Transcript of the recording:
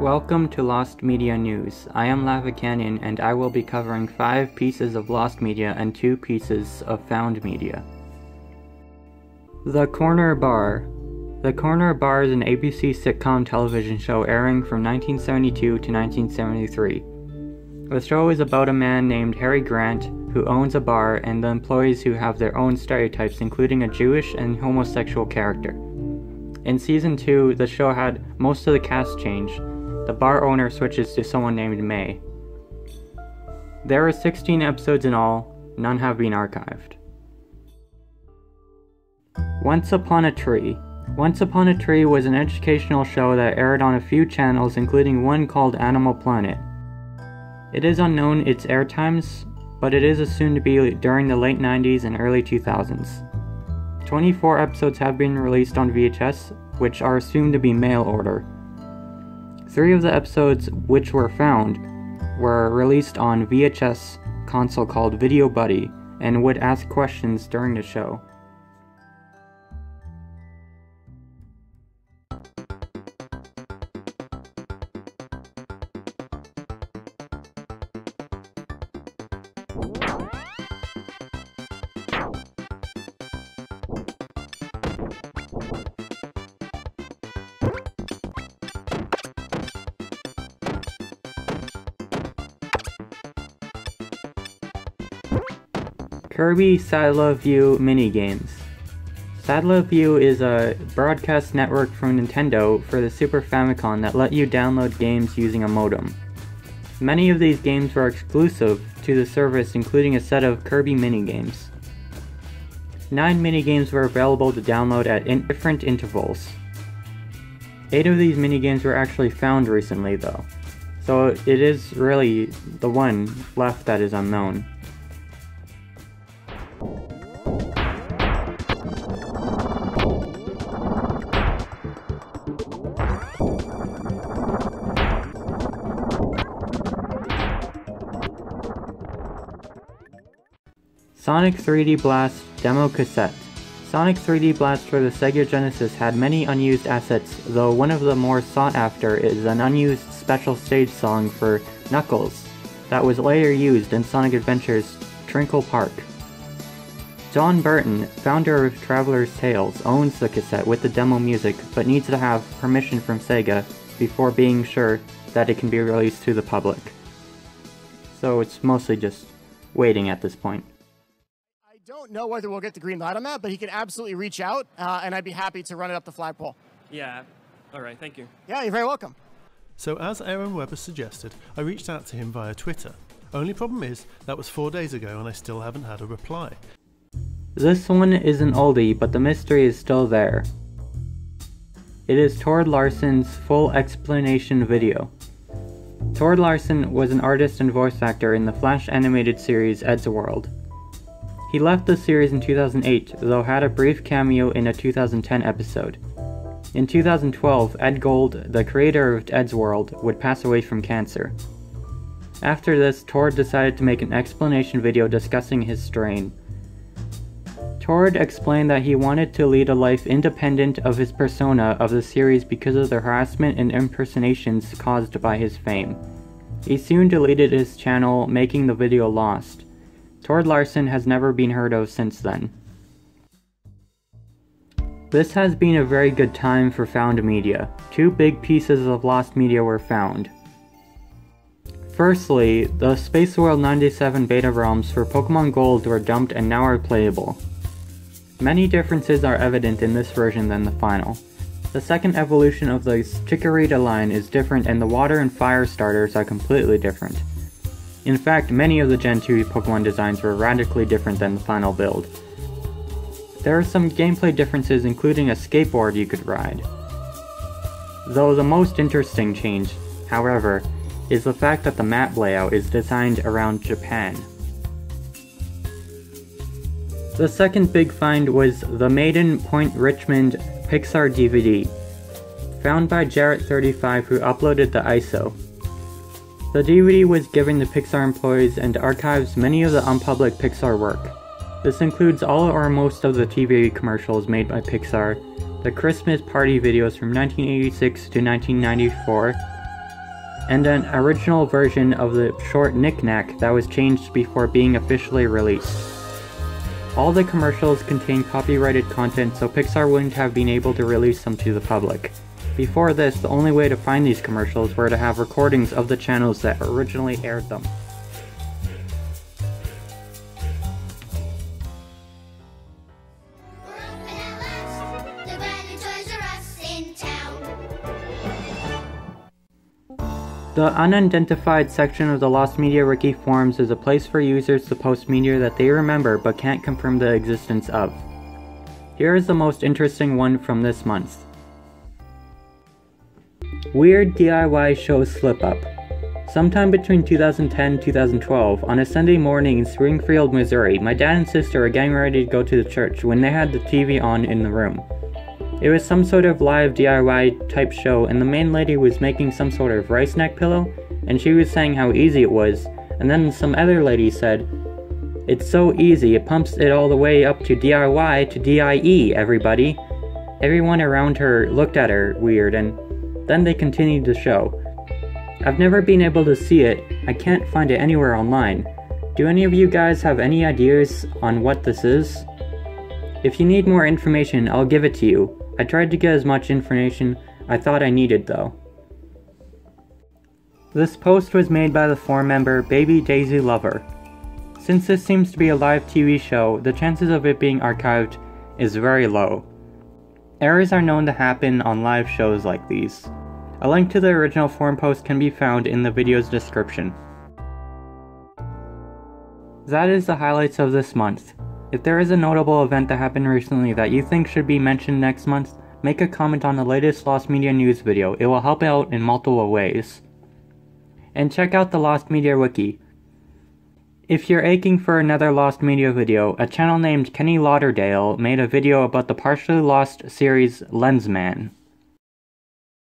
Welcome to Lost Media News. I am Lava Canyon and I will be covering five pieces of lost media and two pieces of found media. The Corner Bar. The Corner Bar is an ABC sitcom television show airing from 1972 to 1973. The show is about a man named Harry Grant who owns a bar and the employees who have their own stereotypes, including a Jewish and homosexual character. In season 2, the show had most of the cast change, the bar owner switches to someone named May. There are 16 episodes in all, none have been archived. Once Upon a Tree. Once Upon a Tree was an educational show that aired on a few channels, including one called Animal Planet. It is unknown its air times, but it is assumed to be during the late 90s and early 2000s. 24 episodes have been released on VHS, which are assumed to be mail order. Three of the episodes which were found were released on VHS console called Video Buddy and would ask questions during the show. Kirby Satellaview Minigames. Satellaview is a broadcast network from Nintendo for the Super Famicom that let you download games using a modem. Many of these games were exclusive to the service, including a set of Kirby minigames. Nine minigames were available to download at in different intervals. Eight of these minigames were actually found recently, though, so it is really the one left that is unknown. Sonic 3D Blast Demo Cassette Sonic 3D Blast for the Sega Genesis had many unused assets, though one of the more sought after is an unused special stage song for Knuckles that was later used in Sonic Adventure's Twinkle Park. Jon Burton, founder of Traveller's Tales, owns the cassette with the demo music but needs to have permission from Sega before being sure that it can be released to the public. So it's mostly just waiting at this point. I don't know whether we'll get the green light on that, but he can absolutely reach out, uh, and I'd be happy to run it up the flagpole. Yeah. All right. Thank you. Yeah, you're very welcome. So, as Aaron Webber suggested, I reached out to him via Twitter. Only problem is, that was four days ago and I still haven't had a reply. This one is an oldie, but the mystery is still there. It is Tord Larsson's full explanation video. Tord Larsson was an artist and voice actor in the Flash animated series Eddsworld. He left the series in 2008, though had a brief cameo in a 2010 episode. In 2012, Edd Gould, the creator of Eddsworld, would pass away from cancer. After this, Tord decided to make an explanation video discussing his strain. Tord explained that he wanted to lead a life independent of his persona of the series because of the harassment and impersonations caused by his fame. He soon deleted his channel, making the video lost. Tord Larsson has never been heard of since then. This has been a very good time for found media. Two big pieces of lost media were found. Firstly, the Space World 97 beta ROMs for Pokemon Gold were dumped and now are playable. Many differences are evident in this version than the final. The second evolution of the Chikorita line is different and the water and fire starters are completely different. In fact, many of the Gen 2 Pokemon designs were radically different than the final build. There are some gameplay differences including a skateboard you could ride. Though the most interesting change, however, is the fact that the map layout is designed around Japan. The second big find was the Made in Point Richmond Pixar DVD, found by Jarrett35 who uploaded the ISO. The DVD was given to Pixar employees and archives many of the unpublic Pixar work. This includes all or most of the TV commercials made by Pixar, the Christmas party videos from 1986 to 1994, and an original version of the short Knick Knack that was changed before being officially released. All the commercials contain copyrighted content, so Pixar wouldn't have been able to release them to the public. Before this, the only way to find these commercials were to have recordings of the channels that originally aired them. The unidentified section of the Lost Media Wiki forums is a place for users to post media that they remember but can't confirm the existence of. Here is the most interesting one from this month. Weird DIY show slip up. Sometime between 2010 and 2012, on a Sunday morning in Springfield, Missouri, my dad and sister were getting ready to go to the church when they had the TV on in the room. It was some sort of live DIY type show, and the main lady was making some sort of rice neck pillow, and she was saying how easy it was, and then some other lady said, It's so easy, it pumps it all the way up to DIY to DIE, everybody. Everyone around her looked at her weird, and then they continued the show. I've never been able to see it, I can't find it anywhere online. Do any of you guys have any ideas on what this is? If you need more information, I'll give it to you. I tried to get as much information I thought I needed though. This post was made by the forum member Baby Daisy Lover. Since this seems to be a live TV show, the chances of it being archived is very low. Errors are known to happen on live shows like these. A link to the original forum post can be found in the video's description. That is the highlights of this month. If there is a notable event that happened recently that you think should be mentioned next month, make a comment on the latest Lost Media News video. It will help out in multiple ways. And check out the Lost Media Wiki. If you're aching for another Lost Media video, a channel named Kenny Lauderdale made a video about the partially lost series Lensman.